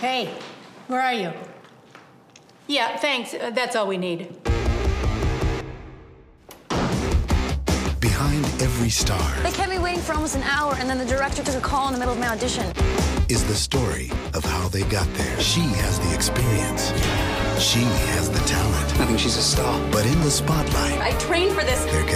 Hey, where are you? Yeah, thanks. Uh, that's all we need. Behind every star They kept me waiting for almost an hour, and then the director took a call in the middle of my audition. is the story of how they got there. She has the experience. She has the talent. I think she's a star. But in the spotlight, I trained for this. They're